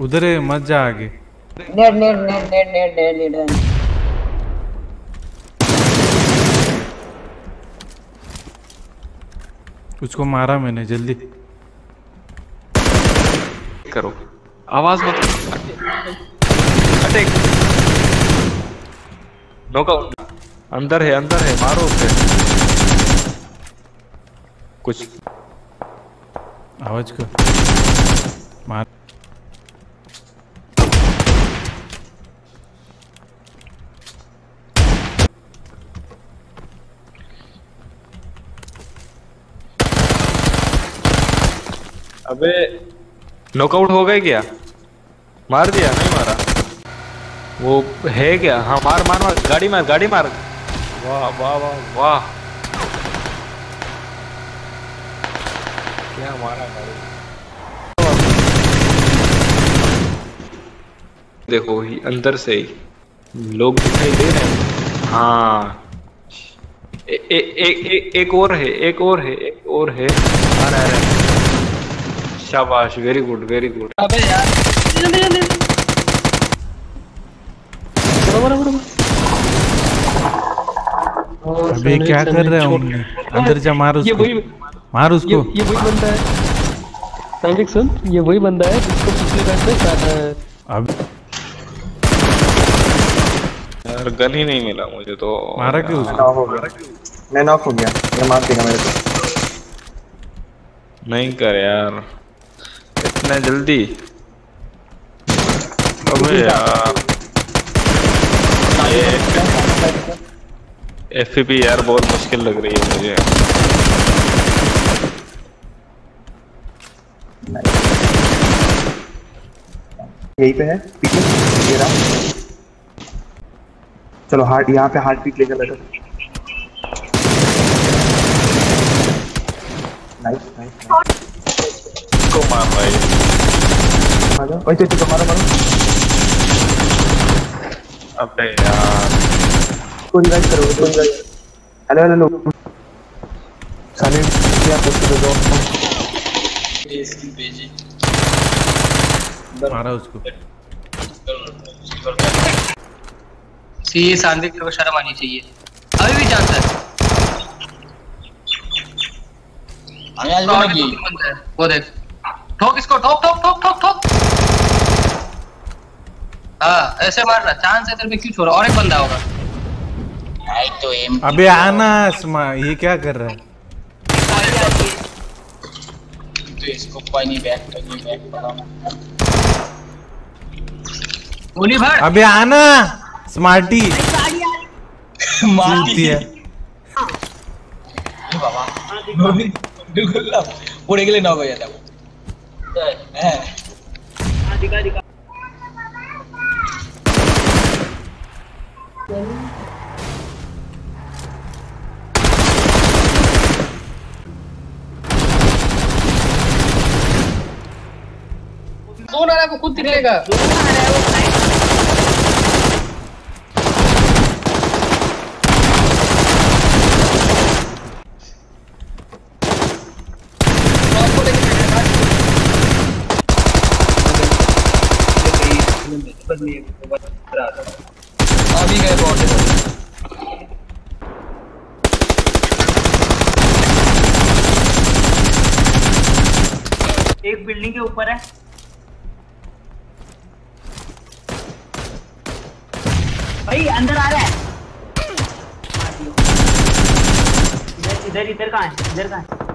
उधर है मत जा आगे net net net net net net net उसको मारा मैंने जल्दी करो आवाज़ मत अटैक नॉकआउट अंदर है अंदर है मारो उसे। कुछ आवाज़ को। मार। अबे नॉकआउट हो गए क्या? मार दिया नहीं मारा। वो है क्या? हाँ मार मार मार। गाड़ी मार गाड़ी मार। वाह वाह वाह। वाह। क्या मारा गाड़ी। देखो ही अंदर से ही लोग दिखाई दे रहे हैं। हाँ। ए, ए, ए, ए, एक और है एक और है एक और है। आ रहा है आ रहा है। शाबाश वेरी गुड वेरी गुड अबे यार। जल्दी जल्दी अबे क्या कर रहे हो अंदर जा मार ये उसको। वही मार उसको। ये वही बंदा है। सांगिक सुन ये वही बंदा है जिसको पिछले मैच में काटा है अब यार गन ही नहीं मिला मुझे तो। मारा क्यों मैं नॉक हो गया। ये मार देगा मेरे को। नहीं कर यार। इतना जल्दी। अबे यार। ये एफपीपी यार बहुत मुश्किल लग रही है मुझे। यही पे है पीछे। ये रहा। चलो हार्ट यहाँ पे हार्ट बीट लेकर बैठो। नाइस नाइस को मार भाई। मारो। ओए तो तो मारो मारो। अबे यार। को रिवाइव करो रिवाइव हेलो हेलो हेलो। साले क्या दे दो मारा उसको। सी ये सांदिक को शर्म आनी चाहिए। अभी भी चांस है। तीन वो देख। ठोक इसको ठोक ठोक ठोक ठोक ठोक। हाँ ऐसे मारना चांस है तेरे में क्यों छोड़ा और एक बंदा होगा। भाई तो एम अबे आना आसमा ये क्या कर रहा है? तो इसको कोई नहीं बैक नहीं बैक गोली भर। अबे आना स्मार्टी। है बिल्कुल पूरे के लिए नॉक हो जाता है वो। हैं। कौन आ रहा है वो खुद दिखेगा आपको लेके चलेगा। अभी गए बॉट एक बिल्डिंग के ऊपर है भाई अंदर आ रहा है। इधर इधर इधर कहाँ है? इधर कहाँ है?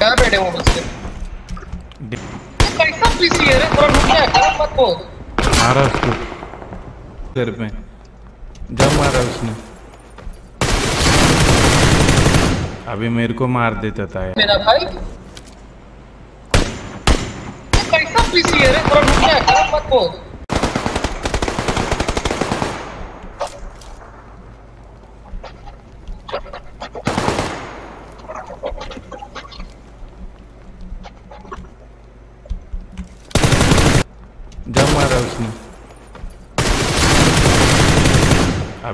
हाँ, है बैठे हो बच्चे कैसा पीसी है रे थोड़ा रुक जा मत मारा उसको पे जब मारा उसने अभी मेरे को मार देता था यार मेरा भाई कैसा पीसी है रे थोड़ा रुक जा खराब मत बोल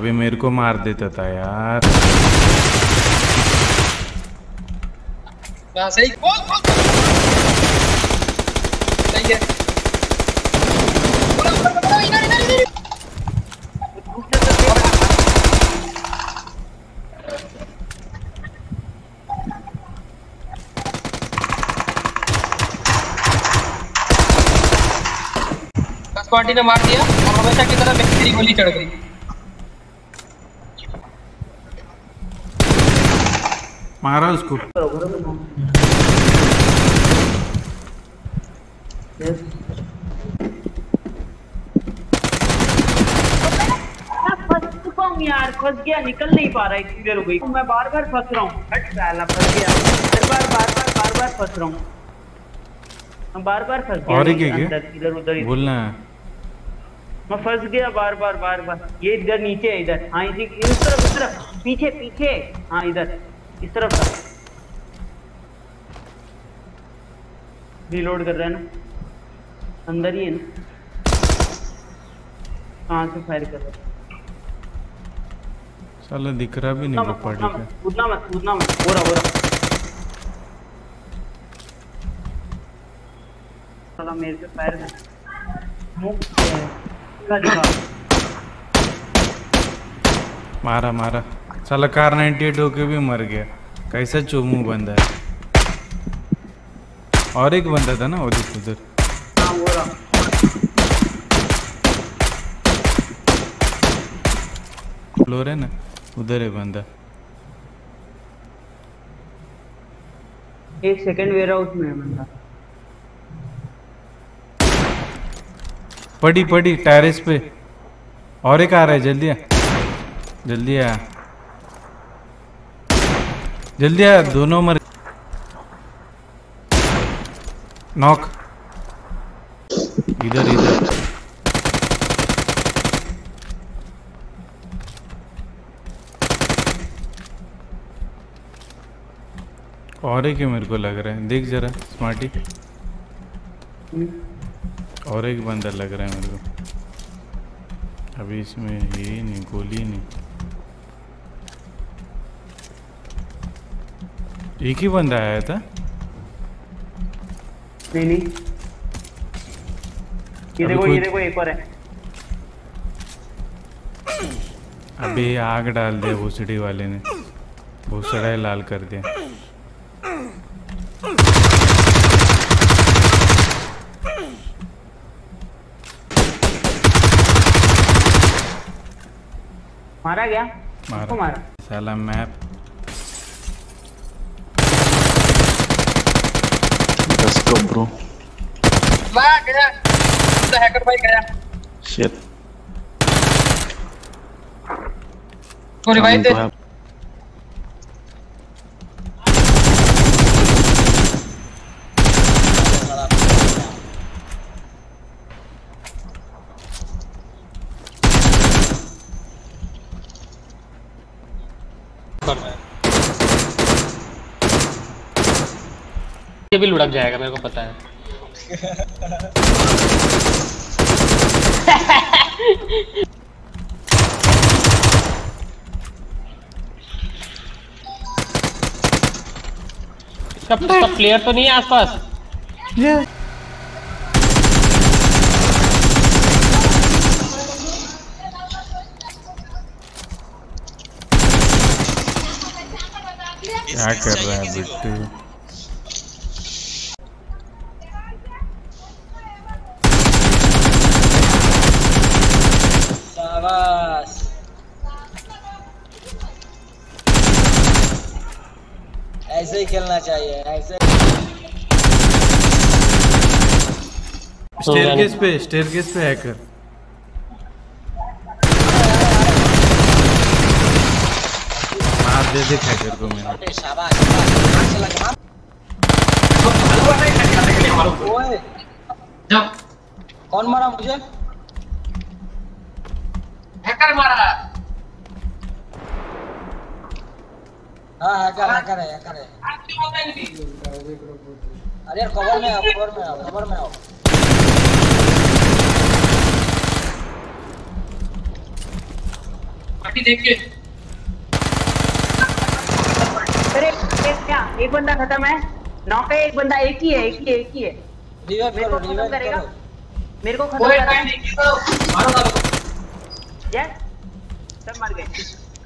अभी मेरे को मार देता था यार। हाँ सही। बोल बोल सही है। पार्टी ने मार दिया और हमेशा की तरह मेरी गोली चढ़ गई। मारा उसको हूँ यार फंस गया निकल नहीं पा रहा देर हो गई मैं बार बार फंस रहा हूँ। हट फंस गया हर बार बार बार बार बार फंस रहा हूँ बार बार फंस गया और है? इधर उधर। बोलना मैं फंस गया बार बार बार बार। ये इधर नीचे इधर। हाँ तरफ़ तरफ़। पीछे पीछे। हाँ इधर। इस तरफ़ रीलोड कर रहा है ना? अंदर ही है ना? कहाँ से फायर कर रहा है? साला दिख रहा भी नहीं पार्टी का। कूदना मत कूदना मत। हो रहा हो रहा। साला मेरे पे फायर कर मुँह का मारा मारा। साला कार 98 होके भी मर गया। कैसा चोमू बंदा है? और एक बंदा था ना उधर उधर। फ्लोर है ना उधर है बंदा। एक सेकंड वेयर हाउस में है बंदा। पड़ी पड़ी टेरेस पे। और एक आ रहा है जल्दी आ। जल्दी आ। जल्दी आ, दोनों मर नॉक इधर इधर। और एक मेरे को लग रहा है? देख जरा स्मार्टी और एक बंदा लग रहा है मेरे को। अभी इसमें ये नहीं, गोली नहीं। एक ही बंदा आया था? नहीं नहीं। ये देखो ये देखो एक और है। अबे आग डाल दिया भूसड़ी वाले ने। भूसड़ा ही लाल कर दिया। मारा गया मारा। मारा? साला मैप। Go, bro. वाह गया तो हैकर भाई गया Shit. तो revive Coming they to help. ये भी लुढ़क जाएगा मेरे को पता है। इसका इसका प्लेयर तो नहीं है आसपास। क्या कर रहा है बिट्टू? ही खेलना चाहिए ऐसे। स्टेयरकेस पे? स्टेयरकेस पे हैकर मार दे दे हैकर को मैंने। अरे शाबाश शाबाश मार मार जब कौन मारा मुझे? हैकर मारा। हाँ हैकर हैकर है हैकर है अरे कवर में आओ कवर में आओ कवर में आओ। पट्टी देख के अरे एक क्या? एक बंदा खत्म है? नॉक है एक बंदा एक ही है एक ही है एक ही है। रिवाइव मेरे करो को खत्म रिवाइव करेगा? मेरे को खत्म कोई करेगा करो। मारो मारो। यस सब मर गए।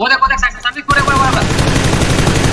वो देखो देख साइड सामने पूरे पूरे पूरे